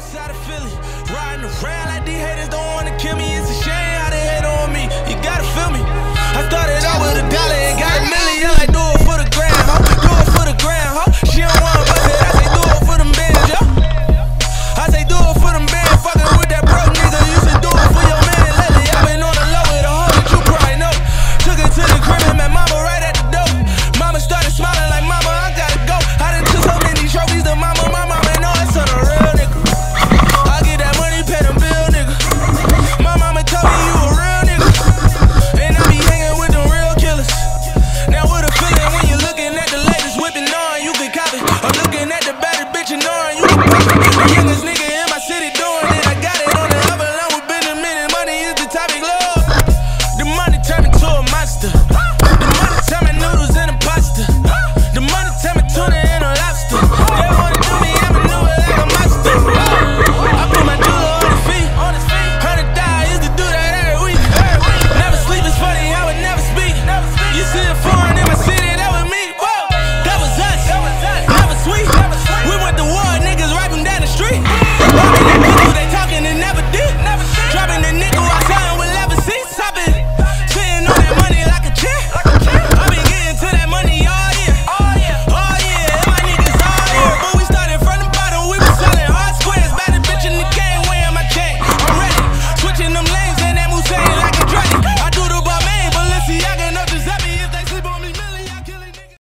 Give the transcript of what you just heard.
Northside of Philly, riding around like these haters don't wanna kill me. It's a shame